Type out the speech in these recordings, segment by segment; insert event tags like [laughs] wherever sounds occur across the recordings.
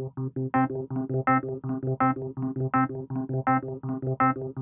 Thank you.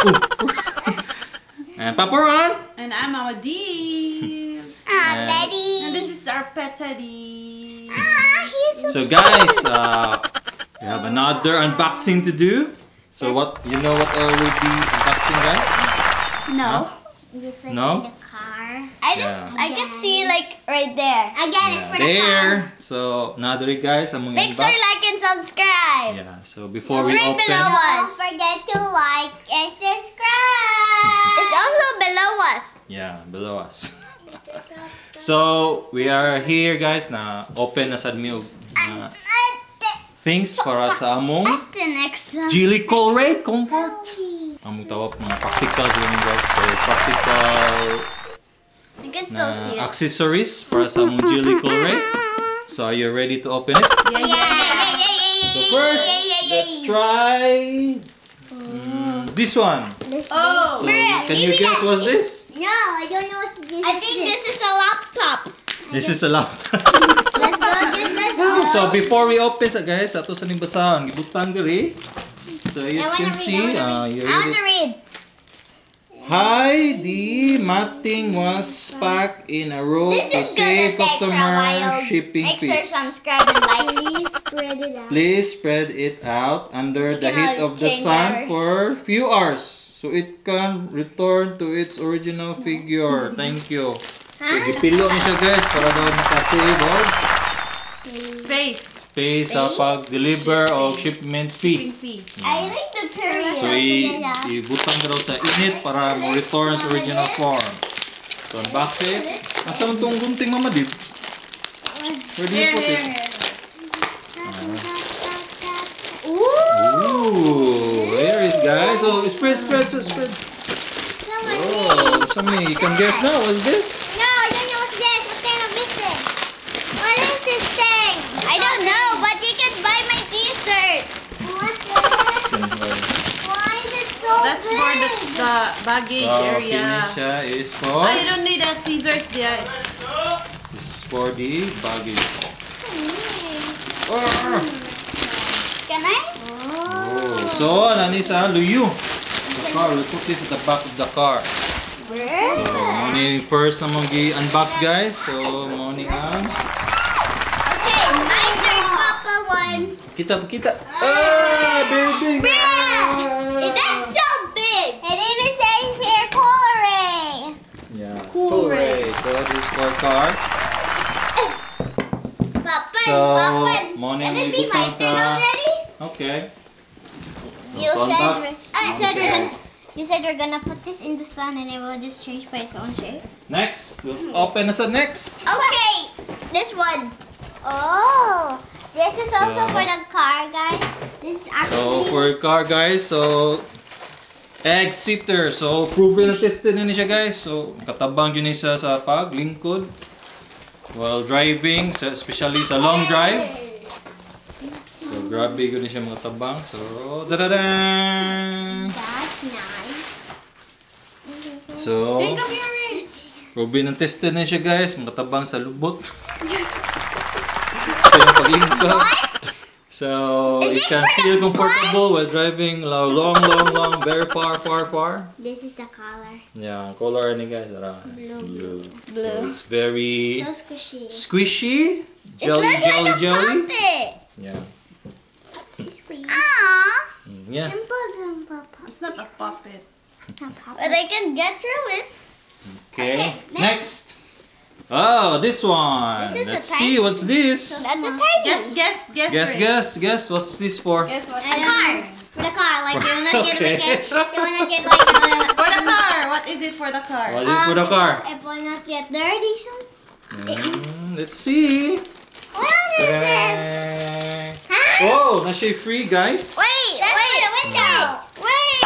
[laughs] And Papa Ron. And I'm Mama D. Ah, And- Daddy. and this is our pet Teddy. Ah, he's so, So guys, uh, we have another unboxing to do. So what you know what are we be unboxing guys? No. Huh? No? In the. I just, Yeah. I can see like right there. I got it Yeah, for the car. there. So another guys, among Make sure unbox. like and subscribe. Yeah. So before It's we right open, below us. Don't forget to like and subscribe. it's also below us. yeah, below us. [laughs] so we are here guys na open na sad mi og things para sa among The next one. Geely Coolray comfort. Among tawag mga practical yun guys. So practical I can still see it. accessories para sa among Jilly Colray. So are you ready to open it? Yeah, Yeah, yeah, yeah, yeah, yeah, So first, yeah, yeah, yeah, let's try mm, this one. This Oh. So can you guess that- what's this? No, I don't know what this I think this is a laptop. This is a laptop. [laughs] Let's go just let's go. so before we open sa guys, ato sa ning basahan, gibutang diri. So you can read, see, uh, read. you I want ready? to read. Hi, the matting was packed in a row This to save customer shipping Make sure fees. subscribe and like. Please spread it out. Please spread it out under the heat of the sun our- for few hours so it can return to its original figure. Thank you. So, gipilo ni siya guys para daw makasave og Space. Space sa pag-deliver o shipment Shipping fee. fee. I like the period. So, i- ibutang daw sa init para mo return sa original form. So, unbox it. Asa man tong gunting mama dib? Where do you put it? Ooh. There it guys. So, spread, spread, spread, spread. Oh, something you can guess now. What's this? No, the, baggage So, area. Kinesha is for Oh, you don't need a scissors there. this is for the baggage. So neat. Oh. Can I? Oh, so nani sa luyu. The car, we put this at the back of the car. So, money first na mong gi-unbox guys. So, money ang Okay, mine there's Papa one. kita kita. Ah, baby. Bruh! This car. Papa, So, morning Can it be my turn already? Okay. You said, we're, oh, you said we're gonna you said we're gonna put this in the sun and it will just change by its own shape. Next, let's open as a next. Okay, this one. Oh, this is also So- for the car, guys. This is actually. So, for car guys, so egg seater. So, proven na tested na ni siya guys. So, katabang yun siya sa paglingkod while driving, so, especially sa long drive. So, grabe yun siya mga tabang. So, da-da-dan! That's nice. So, proven na tested na siya guys. Mga tabang sa lubot. [laughs] Ito yung paglingkod. So, Is you it can feel comfortable while driving lo- long, long, long, very far, far, far. This is the color. Yeah, color ni guys. Tara. Blue. So, Blue. it's very So squishy. squishy. It Jelly, looks jelly, like a jelly. puppet. Yeah. Squeeze. Aww. Mm, Yeah. Simple, simple puppet. It's not a puppet. But I can get through it. Okay. Okay, Next. Oh, this one. This is Let's tiny see. What's this? That's a tiny. Guess, guess, guess. Guess, Rick. guess, guess. What's this for? Guess what? A car. For the car, like you wanna get Okay. like a, you wanna get like a, [laughs] For the car. What is it for the car? What is it for the car? If I not get dirty, so Mm, let's see. what is this? Ta-da! Huh? Oh, na siya free, guys. Wait, That's wait, for the window. Wait.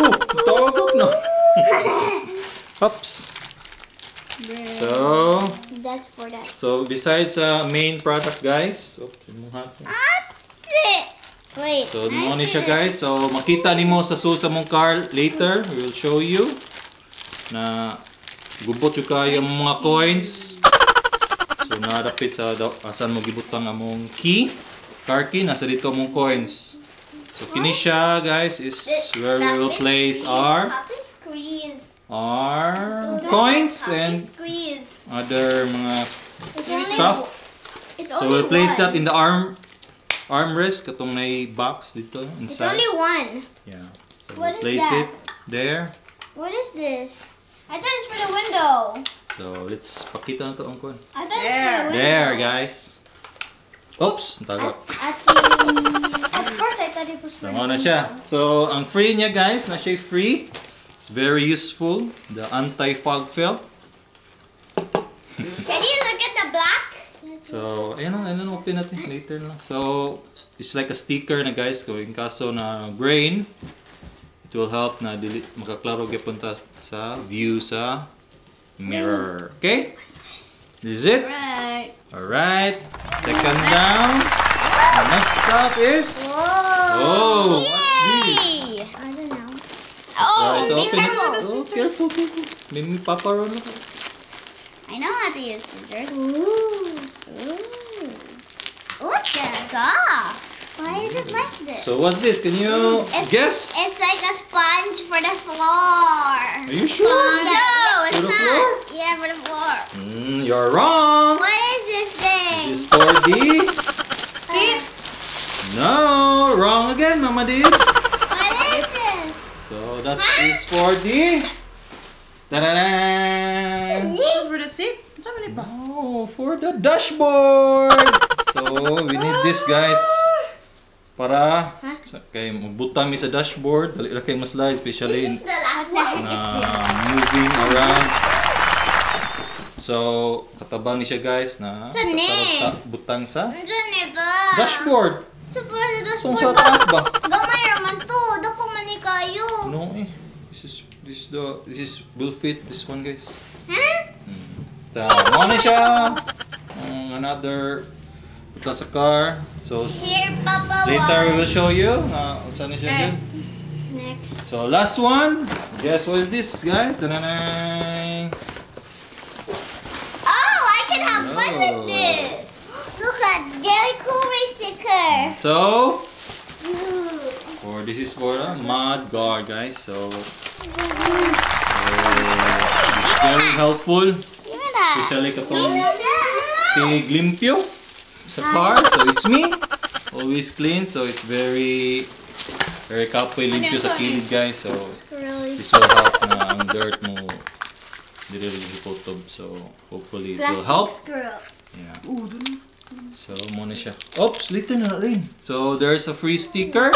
Oh, tawag no. Oops. So, That's for that. so besides sa main product, guys. Oops, yung. Wait. So, mo ni siya guys. So, makita nimo sa susa mong car later. We will show you na gubot yung kayo ang mga coins. So, nadapit sa asan mo gibutang among key. Car key, nasa dito mong coins. So, kini siya guys is where we will place our Puppet squeeze. our coins and squeeze. other mga It's only, stuff. It's So, only we'll place one. that in the arm armrest katong may box dito inside. It's only one. Yeah. So What we'll is place that? it there. What is this? I thought it's for the window. So let's pakita na to ang kon. I thought There. it's for the window. There, guys. Oops, taga. At, the, at first, I thought it was for Tama the na siya. So ang free niya guys, na siya free. It's very useful. The anti-fog film. [laughs] Can you look at the black? So, ayun na, ayun na, open natin later na. So, it's like a sticker na guys, kung in kaso na grain, it will help na dili, makaklaro gyapon ta sa view sa mirror. Okay? This is it. Right. Alright. Second down. The next stop is... Whoa! Oh, what's this? Yay! I don't know. Oh, Alright, be open it. careful. Oh, careful, careful. May may paparoon ako. I know how to use scissors. Ooh. Ooh. Look at that. Why is it like this? So, what's this? Can you It's, guess? It's like a sponge for the floor. Are you sure? No, it's For the not. floor? Yeah, for the floor. Mm, you're wrong. What is this thing? This is for the... Sit. No, wrong again, Mama did. That is for the. Ta-da-da! For the seat. Oh, for the dashboard. So we need this, guys. Para sa kay magbutang mi sa dashboard, dali ra kay maslide, especially in na moving around. So, katabang ni siya guys na katarap- butang sa dashboard. Sa dashboard ba? This is this the this is will fit this one guys. Ha? So, mo na siya. Ang another putla sa car. So Here, Papa. later we will show you uh, saan na siya Okay. good. Next. So last one. Guess what is this guys? Ta-da-da! Oh, I can have fun Oh. with this. Look at very cool race sticker. So Ooh. for this is for a mud guard guys. So, so it's very helpful. Especially Give katong me that. tig limpyo sa car. So it's me. Always clean. So it's very very kapoy limpyo sa kilid guys. So this will help na ang dirt mo really putob. So hopefully it will help. Yeah. So muna siya. Oops, lito na rin. So there's a free sticker.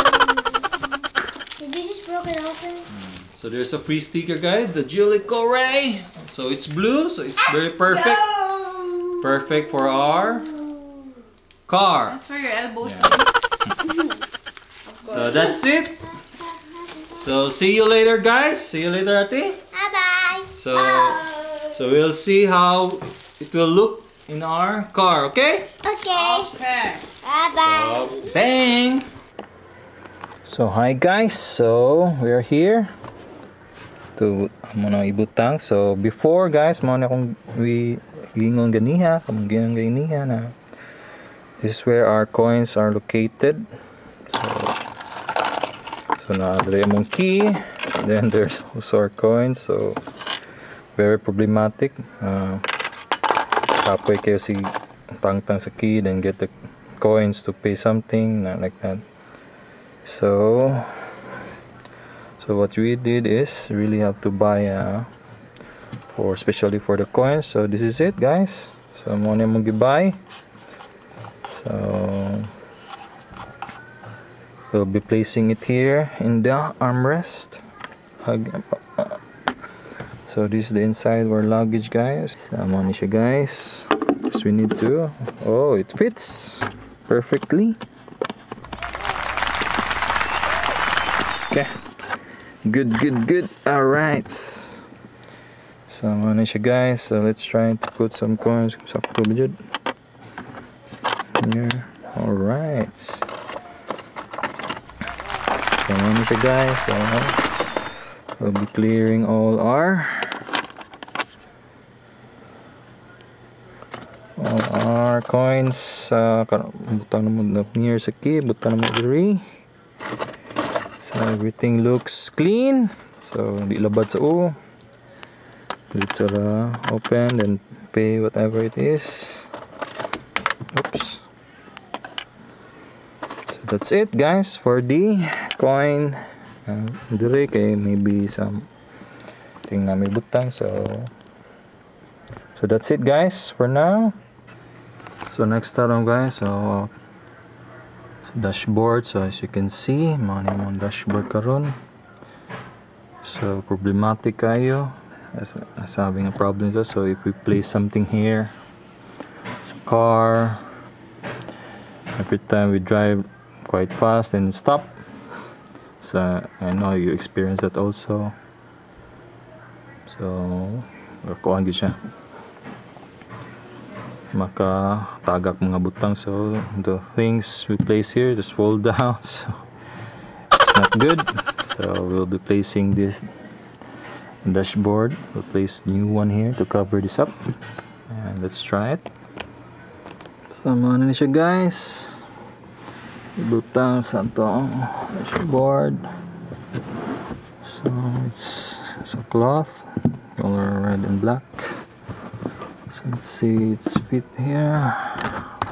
Did broke it open? Mm. So there's a free sticker guide, the Geely Coolray. So it's blue, so it's very perfect. No. Perfect for our car. That's for your elbows. Yeah. [laughs] So that's it. So see you later guys. See you later ate. Bye bye. So so we'll see how it will look in our car, okay? Okay. Okay. Bye bye. So bang. So hi guys. So we're here to amo na ibutang. So before guys, mo na kung we ingon ganiha, kamong gingon ganiha na this is where our coins are located. So, so na dali mong key. Then there's also our coins. So very problematic. Uh, Kapoy kayo si tangtang sa key then get the coins to pay something not like that. So so what we did is really have to buy uh, for especially for the coins. So this is it guys. So mo na mong gibay. So we'll be placing it here in the armrest. So this is the inside of our luggage guys. so siya guys. Just we need to. Oh, it fits perfectly. Okay. Good, good, good. All right. Ni siya guys. So let's try to put some coins. Sakto ba dyan? Here. All right. Ni siya guys. So, we'll be clearing all our all our coins uh, butang mo na near sa key butang mo diri so everything looks clean. So di labad sa u. Let's uh, open and pay whatever it is. Oops. So that's it guys for the coin. Uh, kay maybe some thing nga may butang so. So that's it guys for now. So next taron guys so dashboard. So as you can see mga mong dashboard karon so problematic kayo. As, as having a problem ito so if we place something here sa car every time we drive quite fast and stop. So I know you experience that also. So gyud siya makatagak mga butang. So the things we place here just fall [laughs] down. So not good. So we'll be placing this dashboard. We'll place new one here to cover this up. And let's try it. So na ni siya guys. Butang sa to. Dashboard. So it's, it's a cloth. Color red and black let's see it's fit here.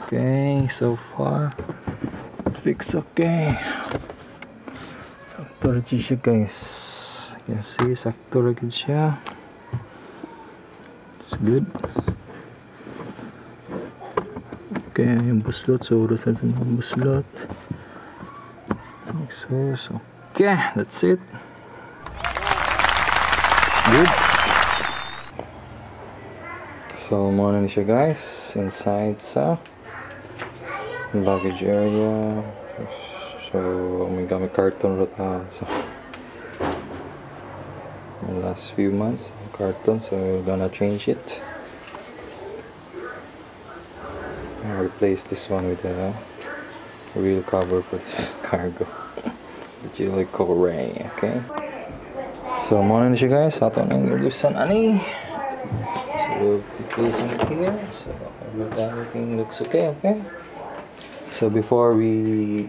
Okay so far it fits okay. Sakto rin siya guys you can see sakto rin siya it's good. Okay yung buslot so urusan sa mga buslot exhaust okay that's it. Good so morning siya guys. Inside sa luggage area. So may gamit carton rota ah, so. The last few months carton so we're gonna change it. I'll replace this one with a real cover for this [laughs] cargo. Chile Ray okay? So morning siya guys. Ato nang ilusan ani so we'll be placing it here. So everything looks okay okay? So before we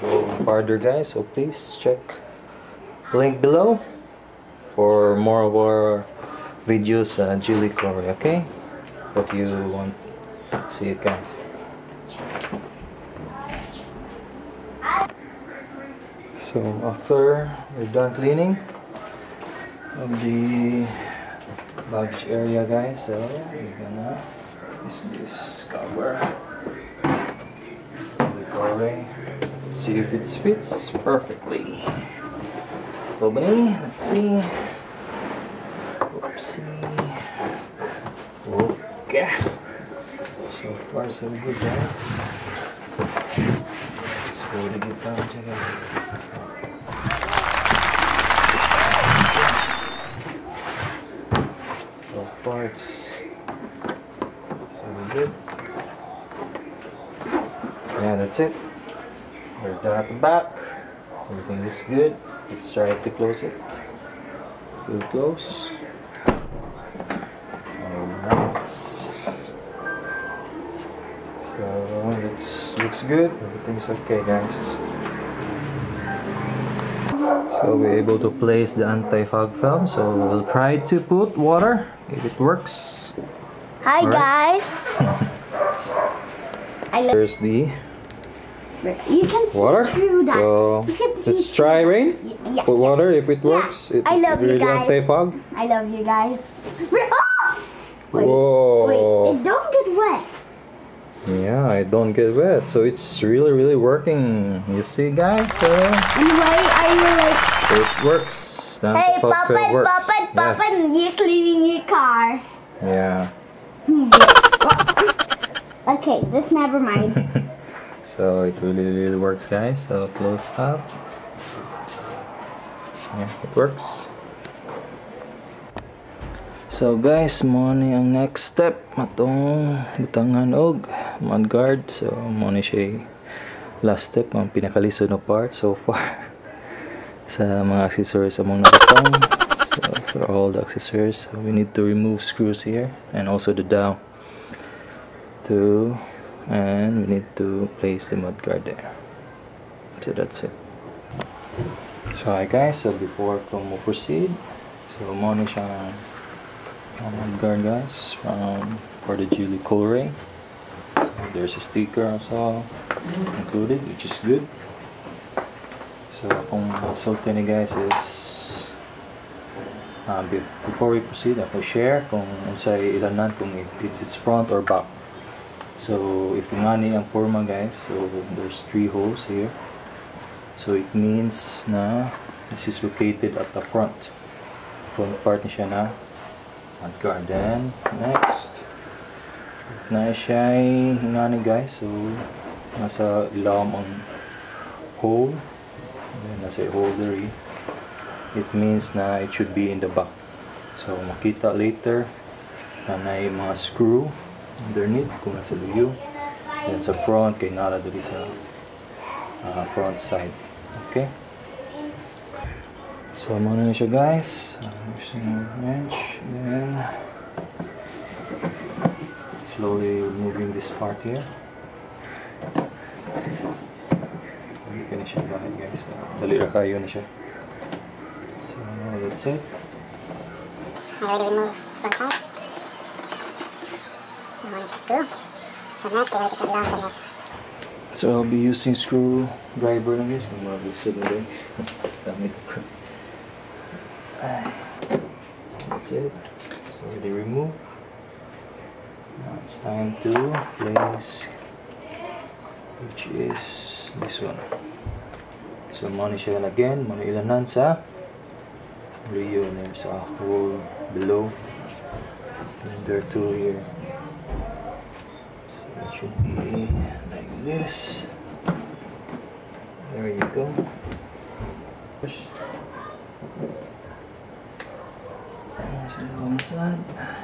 go farther guys so please check link below for more of our videos uh, Geely Coolray okay? Hope you want to see it guys. So after we're done cleaning of the luggage area guys so we're gonna this cover the Corey see if it fits perfectly let's see. Oopsie. Okay. So far, so good, guys. Let's go to get down, to guys. It's so good. Yeah, that's it. We're done at the back. Everything looks good. Let's try to close it. We'll close. So it looks good. Everything's okay, guys. So we're able to place the anti-fog film. So we'll try to put water if it works. Hi Alright. guys. [laughs] I love There's the you can see water. through that. So you let's try rain. Yeah. Put water if it Yeah. works. It's I love you really guys. anti-fog. I love you guys. [laughs] We're off. Wait, Whoa. wait, it don't get wet. Yeah, I don't get wet. So it's really, really working. You see, guys? So And why are you like, works. The hey, Papa, works. Papa, Papa, you're cleaning your car. Yeah. [laughs] Okay, this never mind. [laughs] so it really, really works, guys. So close up. Yeah, it works. So guys, mo ni ang next step matong butangan og mudguard. So mo ni siya last step ang pinakalisod na part so far [laughs] sa mga accessories among nakatang. So for all the accessories, so we need to remove screws here and also the down. Two and we need to place the mudguard there. So that's it. So hi guys, so before mo proceed, so mo ni siya mudguard guys from for the Geely Coolray. So there's a sticker also included, which is good. So kung sulti ni guys is uh, be- before we proceed, ako share kung unsay ilanan kung it, it's front or back. So if nga ni ang forma guys, so there's three holes here. So it means na this is located at the front. Front part ni siya na mudguard. Then next, na siya ay nga ni guys. So nasa ilawom ang hole. Then nasa holder eh. It means na it should be in the back. So makita later na yung mga screw underneath kung nasa luyo. Then sa front kay nara dali sa uh, front side. Okay? So muna na siya guys. Uh, using a wrench. Then slowly removing this part here. Hindi ka na siya bakit guys. Dali ra kayo na siya. So that's it. I already removed one side. So one screw. So next, I like to down sa nest. So I'll be using screwdriver lang guys. Kung mabisod na din. Gamit ko. That's it. It's already removed. Now it's time to place which is this one. So siya again. Ilanan sa Rio there's a hole below. And there are two here. So it should be like this. There you go. Push. And uh,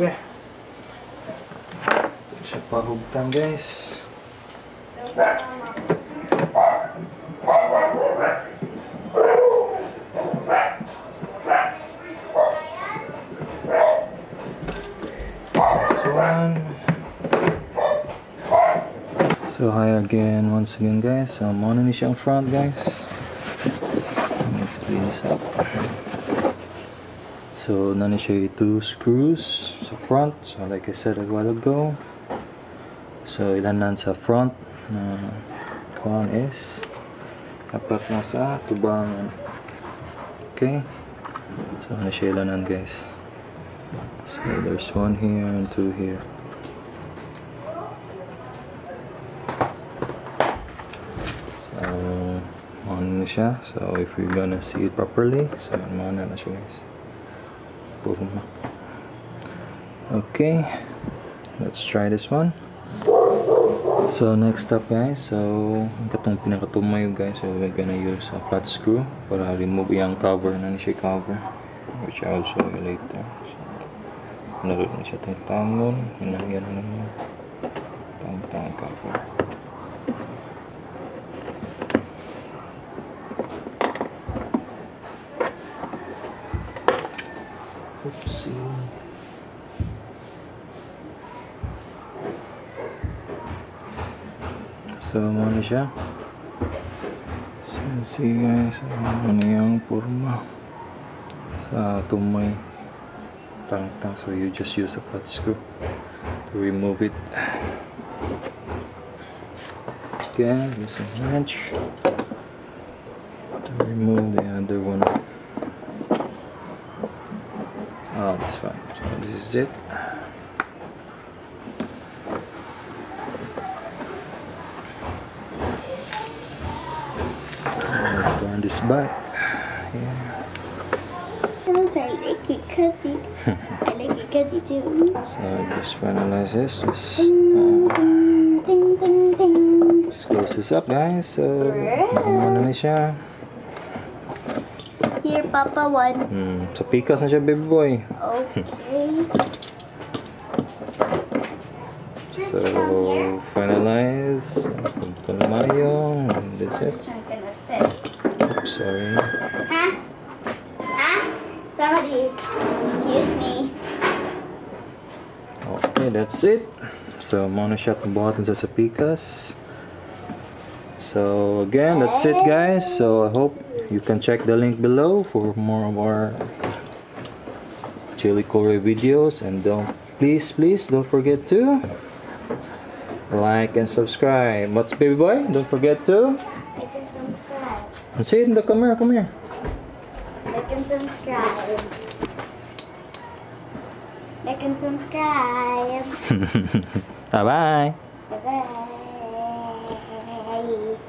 Okay. Ito siya pahugtan guys. This one. So hi again once again guys. So muna ni siya ang front guys. I need to clean this up. So, nani siya two screws sa front. So, like I said a while ago. So, ilan nan sa front na kuhan is apat na sa tubang. Okay. So, ano siya ilanan guys. So, there's one here and two here. So, on na siya. So, if you're gonna see it properly, so, mana na siya guys. Puro na. Okay. Let's try this one. So next up guys, so katong pinakatumayo guys, so we're gonna use a flat screw para remove yung cover na siya cover which I'll show you later. So, naroon na siya tangtangon, hinahyan na mo So, ano siya? See guys, ano yung forma sa tumay tangtang. So, you just use a flat screw to remove it. Again, use a wrench to remove the other one. Oh, this one. So, this is it. This back. Yeah. I like it cuzzy. I like it cuzzy too. So just finalize this. Just, uh, ding, ding, ding, just close this up, guys. So, ano na siya. Here, Papa one. Hmm, sa pikas na siya, baby boy. Okay. [laughs] So, finalize. Punta na mayo. And that's it. Excuse me. Okay, that's it. So, mo na siya buhatin sa sa pikas. So, again, that's it, guys. So, I hope you can check the link below for more of our Geely Coolray videos. And don't, please, please, don't forget to like and subscribe. What's baby boy? Don't forget to Like and subscribe. say it in the camera. Come here. Subscribe. Like and subscribe. bye bye. Bye bye.